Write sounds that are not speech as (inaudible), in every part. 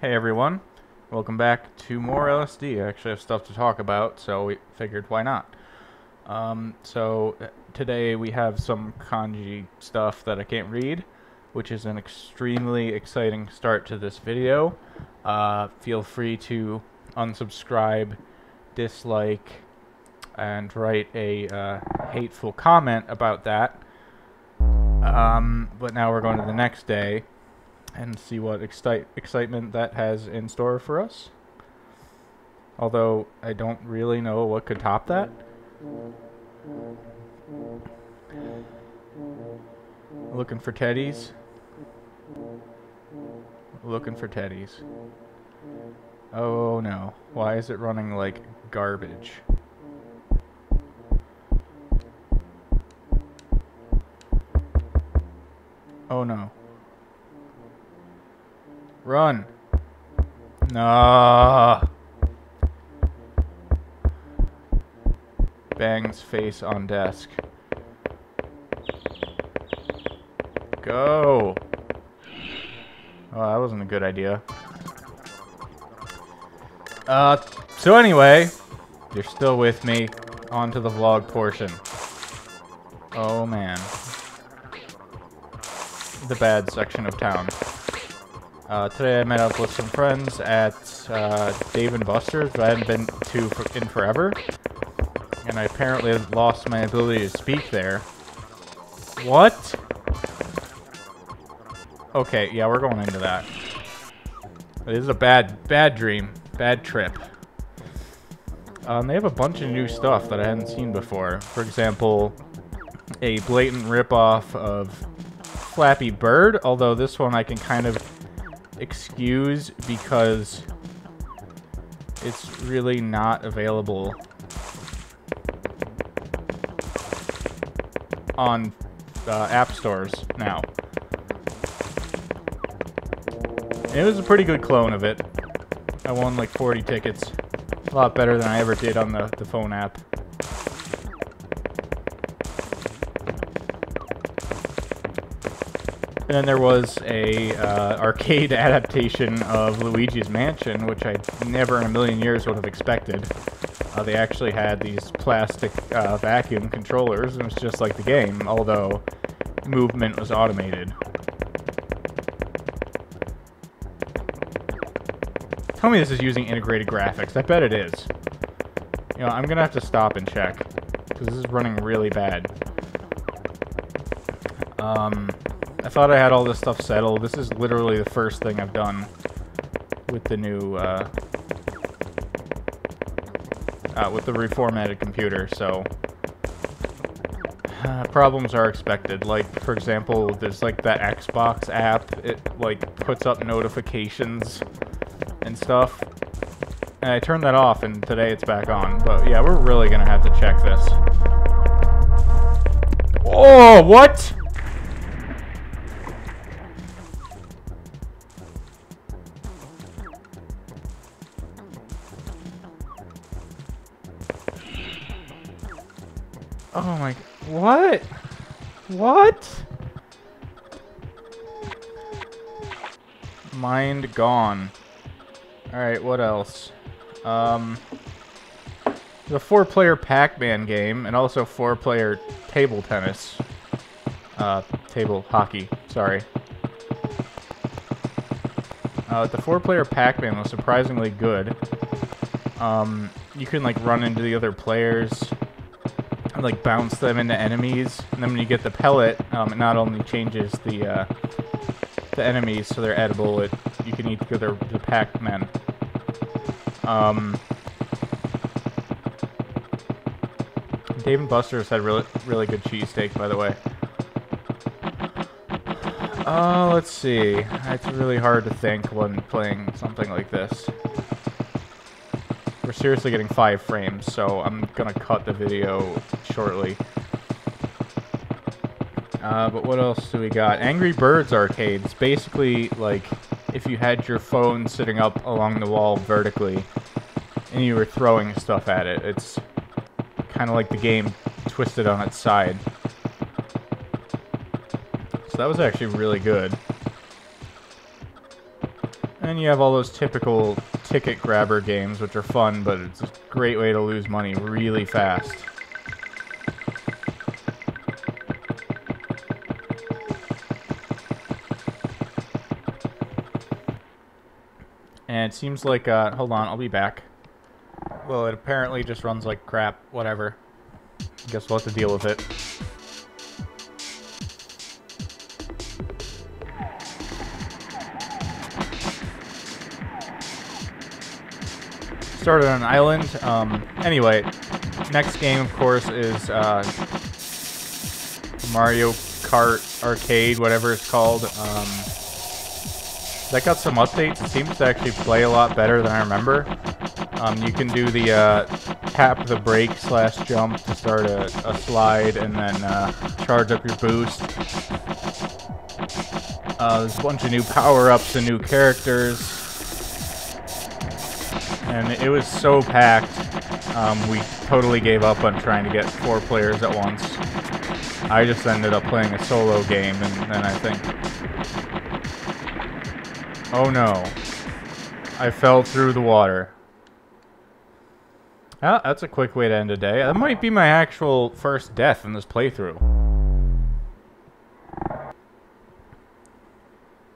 Hey everyone, welcome back to more LSD. I actually have stuff to talk about, so we figured why not. Um, so uh, today we have some kanji stuff that I can't read, which is an extremely exciting start to this video. Uh, feel free to unsubscribe, dislike, and write a uh, hateful comment about that. Um, but now we're going to the next day and see what excite excitement that has in store for us. Although I don't really know what could top that. Looking for teddies. Looking for teddies. Oh no. Why is it running like garbage? Oh no. Run. No. Bangs face on desk. Go. Oh, that wasn't a good idea. Uh, so anyway, you're still with me. On to the vlog portion. Oh man. The bad section of town. Uh, today I met up with some friends at uh, Dave and Buster's, I hadn't been to for in forever. And I apparently have lost my ability to speak there. What? Okay, yeah, we're going into that. It is a bad, bad dream. Bad trip. Um, they have a bunch of new stuff that I hadn't seen before. For example, a blatant ripoff of Flappy Bird, although this one I can kind of excuse because it's really not available on uh, app stores now. It was a pretty good clone of it. I won like 40 tickets. A lot better than I ever did on the, the phone app. And then there was a uh, arcade (laughs) adaptation of Luigi's Mansion, which I never in a million years would have expected. Uh, they actually had these plastic uh, vacuum controllers, and it was just like the game, although movement was automated. Tell me this is using integrated graphics. I bet it is. You know, I'm gonna have to stop and check, because this is running really bad. Um... I thought I had all this stuff settled. This is literally the first thing I've done with the new, uh, uh, with the reformatted computer, so uh, problems are expected. Like, for example, there's like that Xbox app, it like puts up notifications and stuff. And I turned that off and today it's back on. But yeah, we're really gonna have to check this. Oh, what? Oh my... What? What? Mind gone. Alright, what else? Um... The four-player Pac-Man game, and also four-player table tennis. Uh, table hockey, sorry. Uh, the four-player Pac-Man was surprisingly good. Um, you can, like, run into the other players like bounce them into enemies, and then when you get the pellet, um, it not only changes the uh, the enemies so they're edible, it you can eat the other the Pac-Men. Um, Dave and Buster's had really really good cheesesteak, by the way. Oh, uh, let's see. It's really hard to think when playing something like this. We're seriously getting five frames, so I'm gonna cut the video shortly. Uh, but what else do we got? Angry Birds Arcade. It's basically like if you had your phone sitting up along the wall vertically and you were throwing stuff at it. It's kind of like the game twisted on its side. So that was actually really good. And you have all those typical ticket grabber games, which are fun, but it's a great way to lose money really fast. And it seems like, uh, hold on, I'll be back. Well, it apparently just runs like crap, whatever. Guess we'll have to deal with it. Started on an island. Um, anyway, next game, of course, is uh, Mario Kart Arcade, whatever it's called. Um, that got some updates. It seems to actually play a lot better than I remember. Um, you can do the uh, tap the brake slash jump to start a, a slide and then uh, charge up your boost. Uh, there's a bunch of new power-ups and new characters. And it was so packed, um, we totally gave up on trying to get four players at once. I just ended up playing a solo game, and then I think... Oh no. I fell through the water. Ah, that's a quick way to end a day. That might be my actual first death in this playthrough.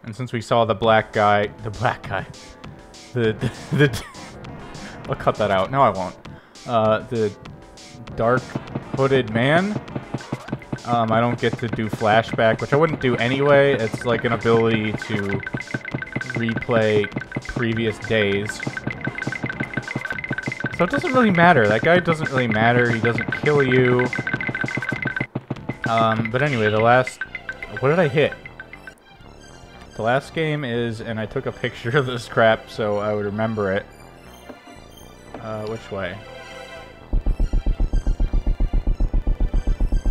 And since we saw the black guy, the black guy, (laughs) the, the, the I'll cut that out. No, I won't. Uh, the dark hooded man. Um, I don't get to do flashback, which I wouldn't do anyway. It's like an ability to replay previous days. So it doesn't really matter. That guy doesn't really matter. He doesn't kill you. Um, but anyway, the last... What did I hit? The last game is, and I took a picture of this crap so I would remember it. Uh, which way?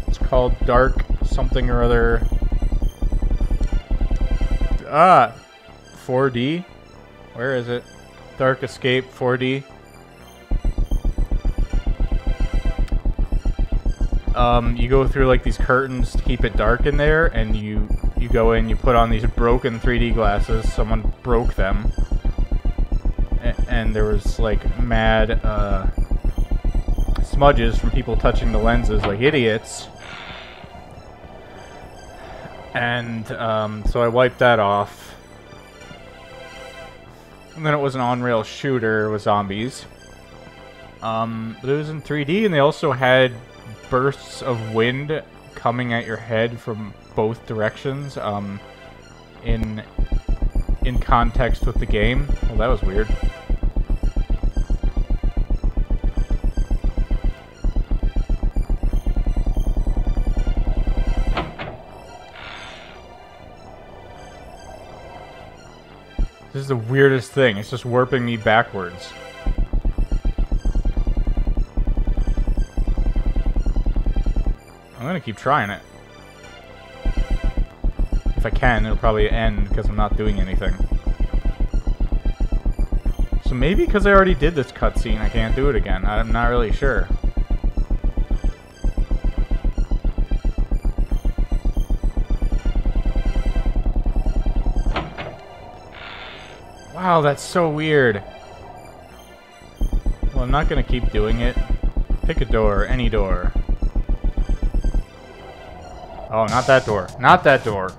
It's called Dark something or other. Ah! 4D? Where is it? Dark Escape 4D. Um, you go through like these curtains to keep it dark in there, and you you go in, you put on these broken 3D glasses. Someone broke them and there was like mad uh, smudges from people touching the lenses like idiots. And um, so I wiped that off. And then it was an on-rail shooter with zombies. Um, but it was in 3D, and they also had bursts of wind coming at your head from both directions. Um, in in context with the game. Well, that was weird. This is the weirdest thing. It's just warping me backwards. I'm gonna keep trying it. If I can, it'll probably end because I'm not doing anything. So maybe because I already did this cutscene, I can't do it again. I'm not really sure. Wow, that's so weird. Well, I'm not gonna keep doing it. Pick a door, any door. Oh, not that door. Not that door.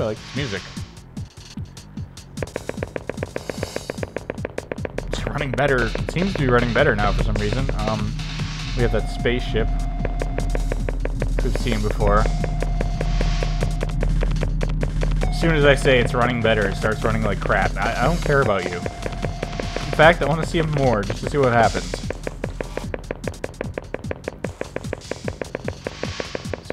Ooh, I like this music. It's running better. It seems to be running better now for some reason. Um, we have that spaceship. We've seen before As soon as I say it's running better, it starts running like crap. I, I don't care about you. In fact, I want to see him more, just to see what happens.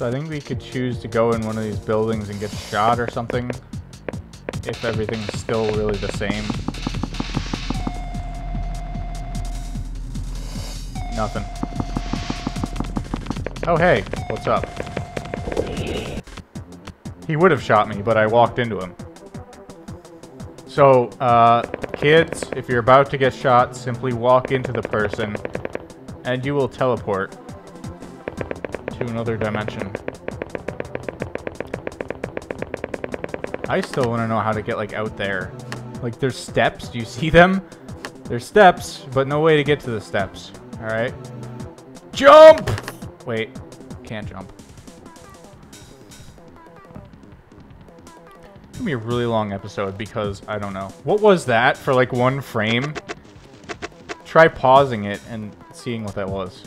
I think we could choose to go in one of these buildings and get shot or something. If everything's still really the same. Nothing. Oh hey, what's up? He would have shot me, but I walked into him. So, uh, kids, if you're about to get shot, simply walk into the person, and you will teleport another dimension. I still want to know how to get, like, out there. Like, there's steps. Do you see them? There's steps, but no way to get to the steps. Alright. Jump! Wait. Can't jump. It's gonna be a really long episode because, I don't know. What was that for, like, one frame? Try pausing it and seeing what that was.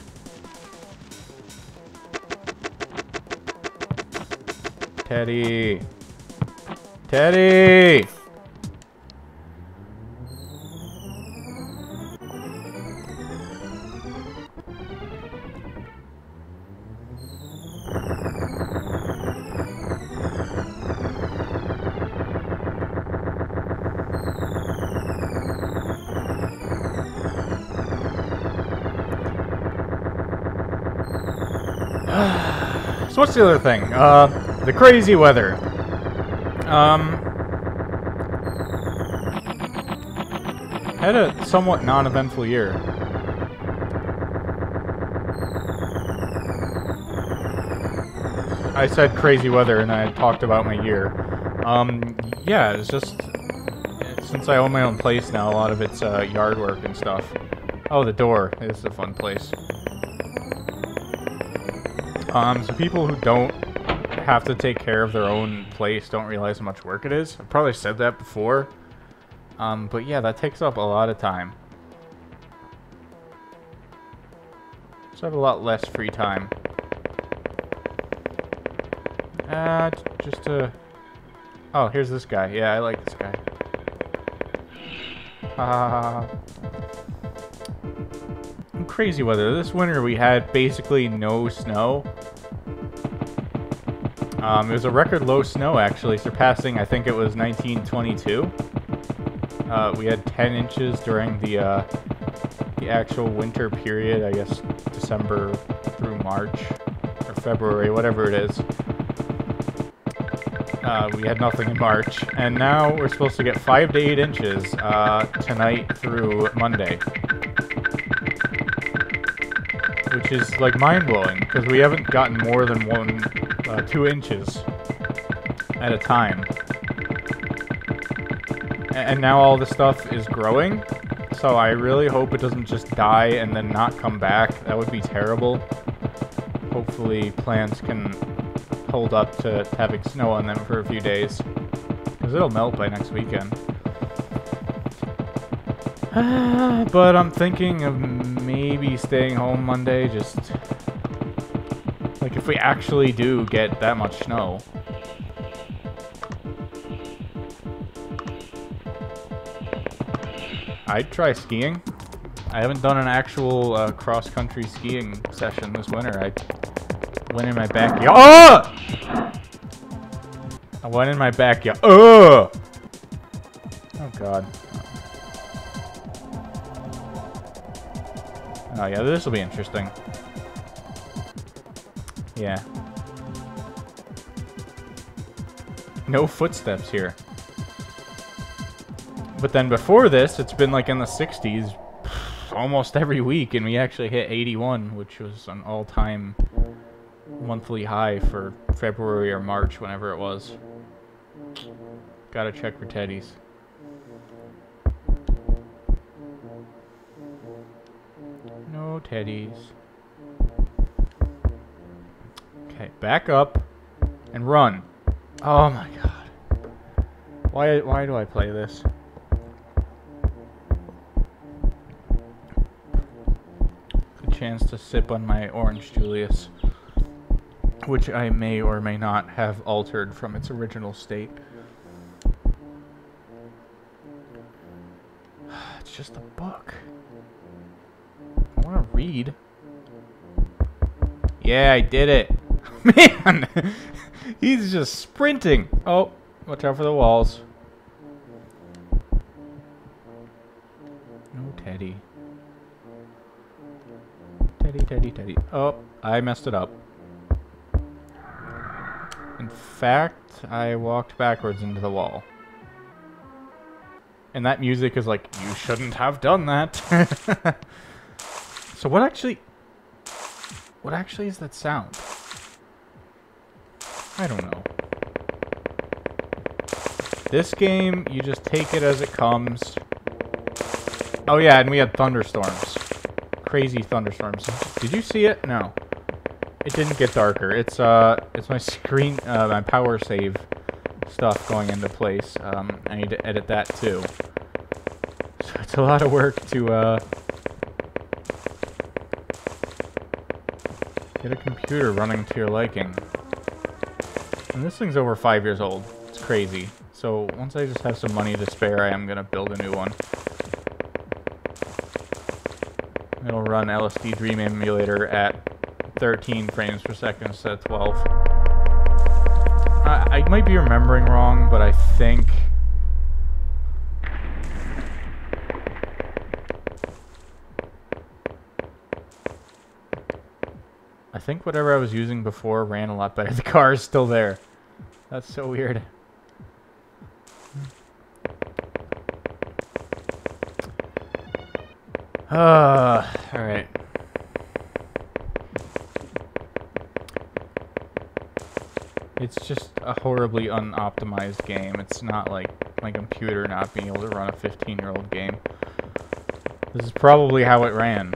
Teddy. Teddy! (sighs) so what's the other thing? Uh, the crazy weather. Um, had a somewhat non-eventful year. I said crazy weather and I talked about my year. Um, yeah, it's just since I own my own place now, a lot of it's uh, yard work and stuff. Oh, the door is a fun place. Um, so people who don't have to take care of their own place don't realize how much work it is. I've probably said that before. Um, but yeah, that takes up a lot of time. So I have a lot less free time. Uh, just to... Oh, here's this guy. Yeah, I like this guy. Ha Crazy weather. This winter we had basically no snow. Um, it was a record low snow, actually, surpassing, I think it was 1922. Uh, we had 10 inches during the, uh, the actual winter period, I guess December through March, or February, whatever it is. Uh, we had nothing in March, and now we're supposed to get 5 to 8 inches uh, tonight through Monday. Which is, like, mind-blowing, because we haven't gotten more than one uh, two inches at a time. And now all the stuff is growing, so I really hope it doesn't just die and then not come back. That would be terrible. Hopefully plants can hold up to having snow on them for a few days. Because it'll melt by next weekend. (sighs) but I'm thinking of maybe staying home Monday, just like, if we actually do get that much snow. I'd try skiing. I haven't done an actual uh, cross-country skiing session this winter. I went in my backyard. Oh! I went in my backyard. Oh! Oh, God. Oh, yeah, this will be interesting. Yeah. No footsteps here. But then before this, it's been like in the 60s almost every week, and we actually hit 81, which was an all-time monthly high for February or March, whenever it was. Gotta check for teddies. No teddies. Okay, back up and run. Oh my god. Why why do I play this? Good chance to sip on my orange Julius, which I may or may not have altered from its original state. (sighs) It's just a book. I want to read. Yeah, I did it. (laughs) Man! (laughs) He's just sprinting. Oh, watch out for the walls. No Teddy. Teddy, Teddy, Teddy. Oh, I messed it up. In fact, I walked backwards into the wall. And that music is like, you shouldn't have done that. (laughs) so what actually... What actually is that sound? I don't know. This game, you just take it as it comes. Oh yeah, and we had thunderstorms. Crazy thunderstorms. Did you see it? No. It didn't get darker. It's uh, it's my (laughs) screen, uh, my power save stuff going into place. Um, I need to edit that too. So it's a lot of work to uh, get a computer running to your liking. And this thing's over five years old. It's crazy. So once I just have some money to spare, I am gonna build a new one. It'll run LSD Dream Emulator at 13 frames per second instead of 12. I, I might be remembering wrong, but I think... I think whatever I was using before ran a lot better. (laughs) The car is still there. That's so weird. (sighs) Uh, alright. It's just a horribly unoptimized game. It's not like my computer not being able to run a 15-year-old game. This is probably how it ran.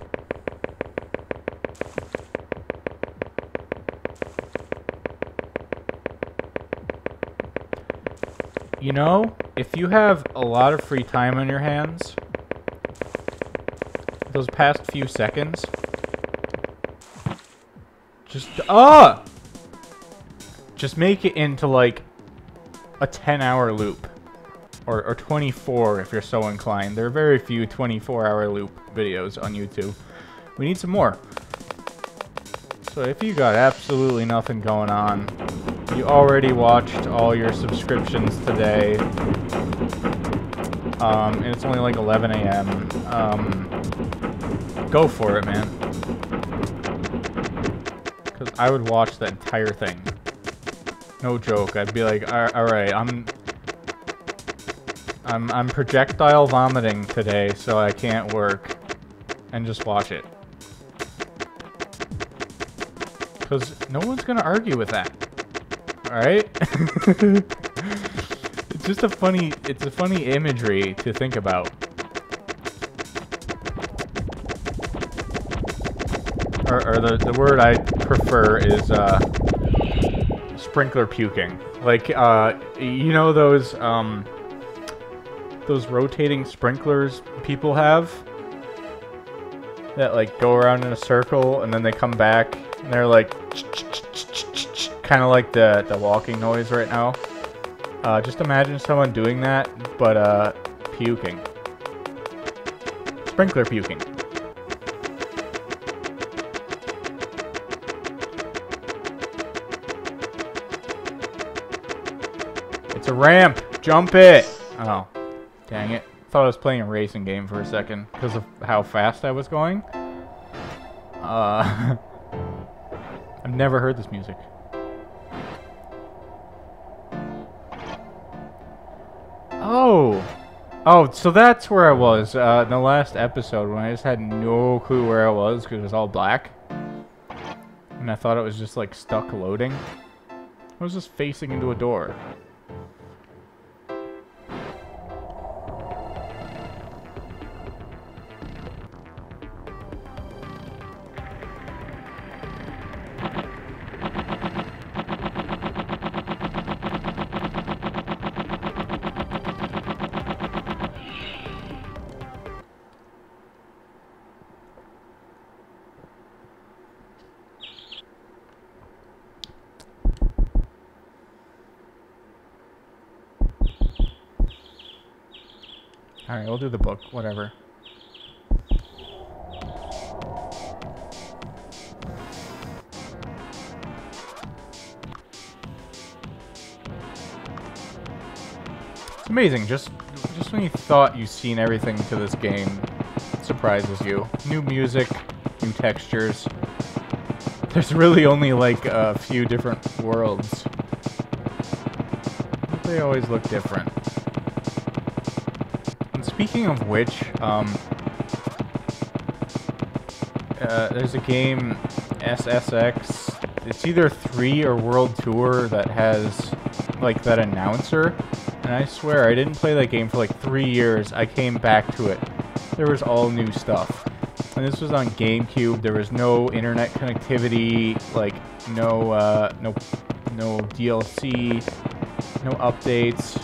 You know, if you have a lot of free time on your hands, those past few seconds, just, ah! Just make it into, like, a 10-hour loop. Or, or 24 if you're so inclined. There are very few 24-hour loop videos on YouTube. We need some more. So if you got absolutely nothing going on, you already watched all your subscriptions today, um, and it's only like 11 a.m., um, go for it, man. Because I would watch the entire thing. No joke. I'd be like, all right, I'm, I'm, I'm projectile vomiting today, so I can't work, and just watch it. Because no one's gonna argue with that. Alright? (laughs) it's just a funny, it's a funny imagery to think about. Or, or the, the word I prefer is, uh, sprinkler puking. Like, uh, you know those, um, those rotating sprinklers people have? That, like, go around in a circle, and then they come back, and they're like, kind of like the, the walking noise right now. Uh, just imagine someone doing that, but, uh, puking. Sprinkler puking. It's a ramp. Jump it. Oh, dang it. Thought I was playing a racing game for a second because of how fast I was going. Uh, (laughs) I've never heard this music. Oh, so that's where I was uh, in the last episode when I just had no clue where I was because it was all black. And I thought it was just like stuck loading. I was just facing into a door. Alright, we'll do the book, whatever. It's amazing, just just when you thought you've seen everything to this game, surprises you. New music, new textures. There's really only like a few different worlds. They always look different speaking of which, um, uh, there's a game, SSX. It's either 3 or World Tour that has, like, that announcer and I swear I didn't play that game for like three years. I came back to it. There was all new stuff. And this was on GameCube. There was no internet connectivity, like no uh, no no DLC, no updates,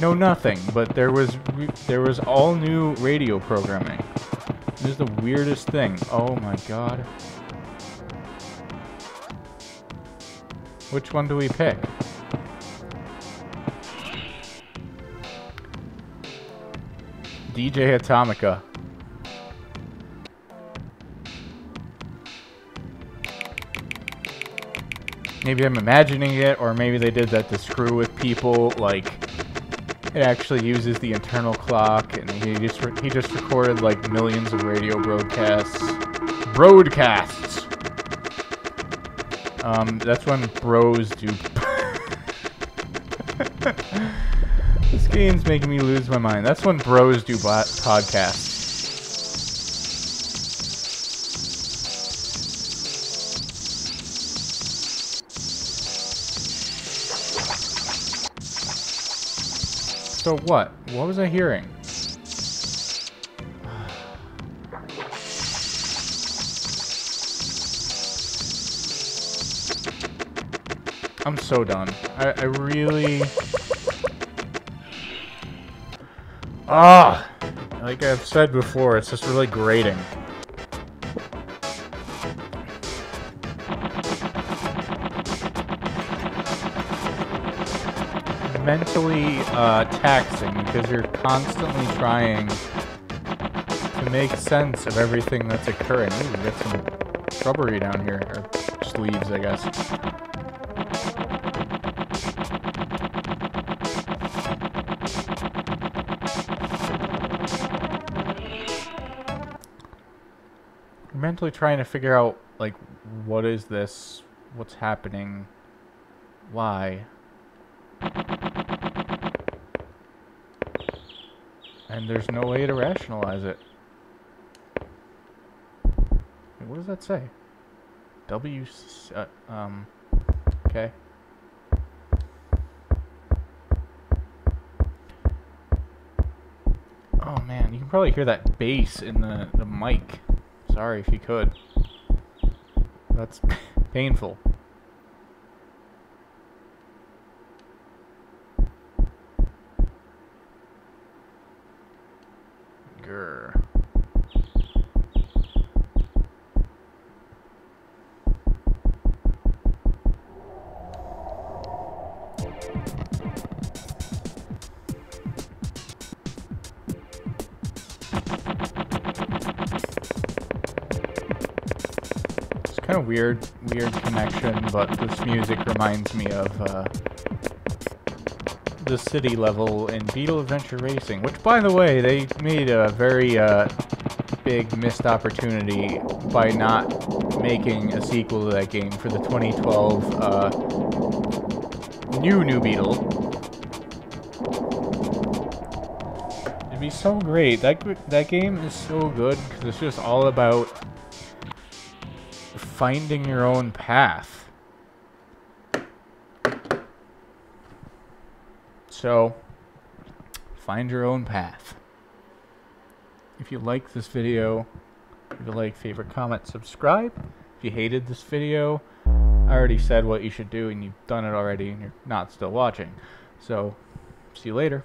no nothing. But there was there was all new radio programming. This is the weirdest thing. Oh my god. Which one do we pick? DJ Atomika. Maybe I'm imagining it, or maybe they did that to screw with people, like, it actually uses the internal clock, and he just he just recorded, like, millions of radio broadcasts. Broadcasts! Um, that's when bros do... (laughs) this game's making me lose my mind. That's when bros do podcasts. So what? What was I hearing? (sighs) I'm so done. I, I really... Ah! Like I've said before, it's just really grating. Mentally uh, taxing because you're constantly trying to make sense of everything that's occurring. Ooh, we got some shrubbery down here, or just leaves, I guess. mentally trying to figure out, like, what is this? What's happening? Why? And there's no way to rationalize it. Wait, what does that say? W, uh, um, okay. Oh man, you can probably hear that bass in the, the mic. Sorry if you could. That's (laughs) painful. Weird, weird connection, but this music reminds me of uh, the city level in Beetle Adventure Racing, which, by the way, they made a very uh, big missed opportunity by not making a sequel to that game for the 2012 uh, new New Beetle. It'd be so great. That that game is so good because it's just all about finding your own path. So, find your own path. If you like this video, if you like, favorite, comment, subscribe. If you hated this video, I already said what you should do and you've done it already and you're not still watching. So, see you later.